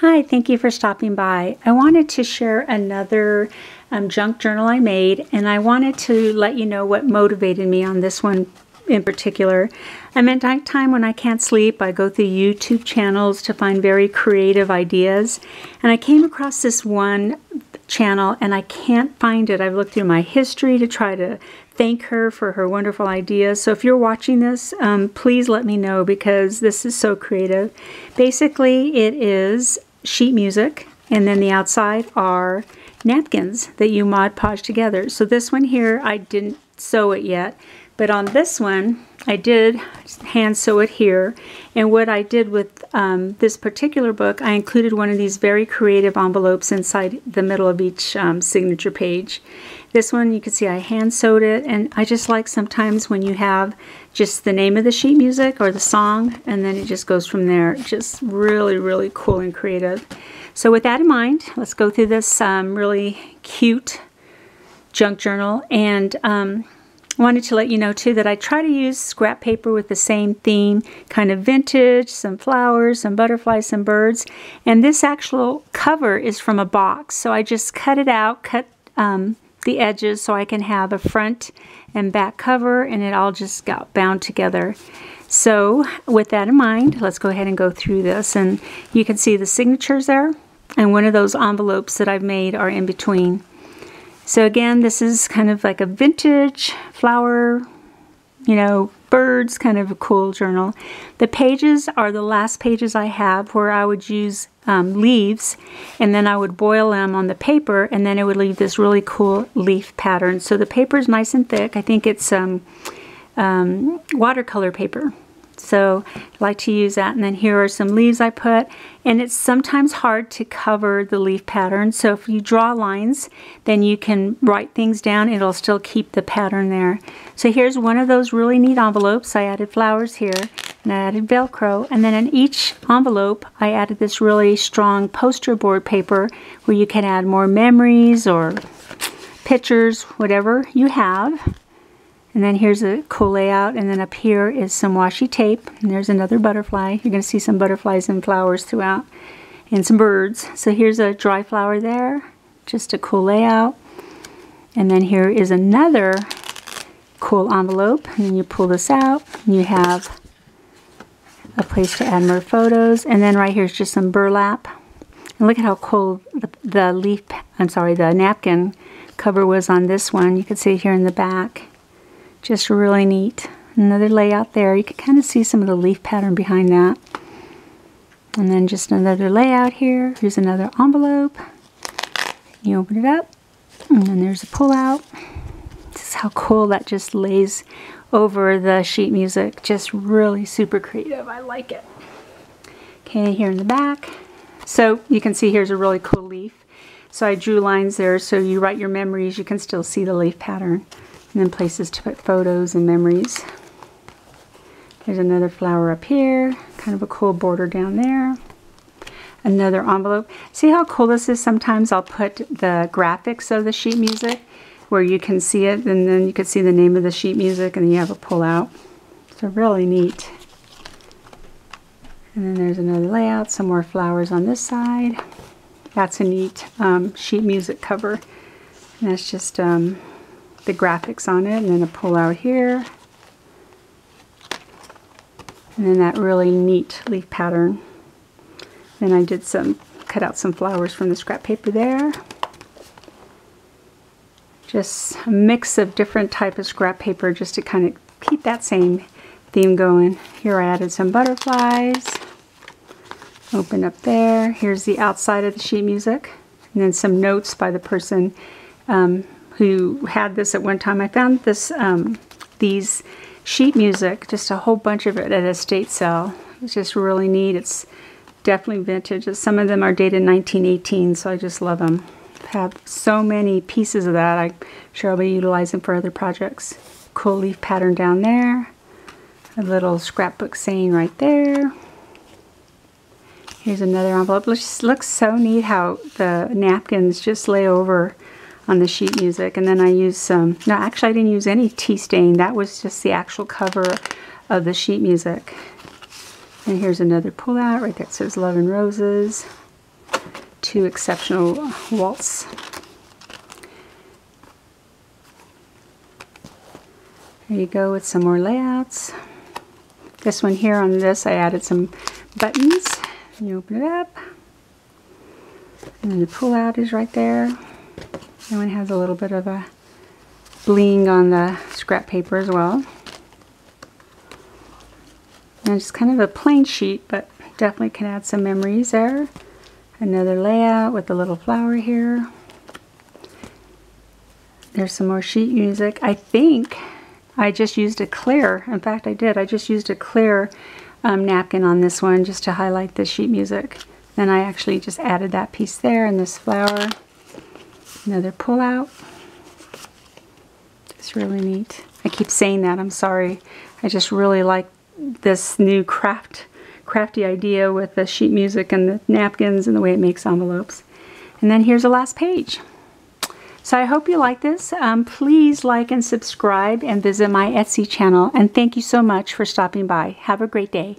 Hi, thank you for stopping by. I wanted to share another um, junk journal I made, and I wanted to let you know what motivated me on this one in particular. I'm at nighttime when I can't sleep. I go through YouTube channels to find very creative ideas, and I came across this one channel and I can't find it. I've looked through my history to try to thank her for her wonderful ideas. So if you're watching this, um, please let me know because this is so creative. Basically, it is sheet music, and then the outside are napkins that you Mod Podge together. So this one here, I didn't sew it yet, but on this one, I did hand sew it here. And what I did with um, this particular book, I included one of these very creative envelopes inside the middle of each um, signature page. This one, you can see I hand sewed it, and I just like sometimes when you have just the name of the sheet music or the song, and then it just goes from there. Just really, really cool and creative. So with that in mind, let's go through this um, really cute junk journal. And um, wanted to let you know too that I try to use scrap paper with the same theme, kind of vintage, some flowers, some butterflies, some birds. And this actual cover is from a box. So I just cut it out, cut um, the edges so I can have a front and back cover and it all just got bound together. So with that in mind, let's go ahead and go through this and you can see the signatures there and one of those envelopes that I've made are in between. So again, this is kind of like a vintage flower, you know, birds, kind of a cool journal. The pages are the last pages I have where I would use um, leaves and then I would boil them on the paper and then it would leave this really cool leaf pattern. So the paper is nice and thick. I think it's um, um, watercolor paper. So I like to use that. And then here are some leaves I put. And it's sometimes hard to cover the leaf pattern. So if you draw lines, then you can write things down. It'll still keep the pattern there. So here's one of those really neat envelopes. I added flowers here and I added Velcro. And then in each envelope, I added this really strong poster board paper where you can add more memories or pictures, whatever you have. And then here's a cool layout. And then up here is some washi tape. And there's another butterfly. You're going to see some butterflies and flowers throughout. And some birds. So here's a dry flower there. Just a cool layout. And then here is another cool envelope. And then you pull this out. And you have a place to add more photos. And then right here is just some burlap. And look at how cool the, the leaf, I'm sorry, the napkin cover was on this one. You can see here in the back. Just really neat. Another layout there. You can kind of see some of the leaf pattern behind that. And then just another layout here. Here's another envelope. You open it up, and then there's a pull-out. This is how cool that just lays over the sheet music. Just really super creative. I like it. Okay, here in the back. So you can see here's a really cool leaf. So I drew lines there so you write your memories. You can still see the leaf pattern. And then places to put photos and memories. There's another flower up here. Kind of a cool border down there. Another envelope. See how cool this is? Sometimes I'll put the graphics of the sheet music where you can see it and then you can see the name of the sheet music and you have a pull out. So really neat. And then there's another layout, some more flowers on this side. That's a neat um, sheet music cover. And that's just um, the graphics on it and then a pull out here. And then that really neat leaf pattern. Then I did some, cut out some flowers from the scrap paper there. Just a mix of different type of scrap paper just to kind of keep that same theme going. Here I added some butterflies. Open up there. Here's the outside of the sheet music. And then some notes by the person um, who had this at one time. I found this um, these sheet music, just a whole bunch of it at a state sale. It's just really neat. It's definitely vintage. Some of them are dated 1918, so I just love them. I have so many pieces of that. I'm sure I'll be utilizing for other projects. Cool leaf pattern down there. A little scrapbook saying right there. Here's another envelope. It looks so neat how the napkins just lay over on the sheet music. And then I used some, no, actually I didn't use any tea stain. That was just the actual cover of the sheet music. And here's another pullout right there. It says Love and Roses. two exceptional waltz. There you go with some more layouts. This one here on this, I added some buttons. You open it up. And then the pull out is right there. That one has a little bit of a bling on the scrap paper as well. And it's kind of a plain sheet, but definitely can add some memories there. Another layout with a little flower here. There's some more sheet music. I think I just used a clear. In fact, I did. I just used a clear um, napkin on this one just to highlight the sheet music. Then I actually just added that piece there and this flower. Another pull out. It's really neat. I keep saying that, I'm sorry. I just really like this new craft, crafty idea with the sheet music and the napkins and the way it makes envelopes. And then here's the last page. So I hope you like this. Um, please like and subscribe and visit my Etsy channel. And thank you so much for stopping by. Have a great day.